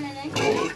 này đấy.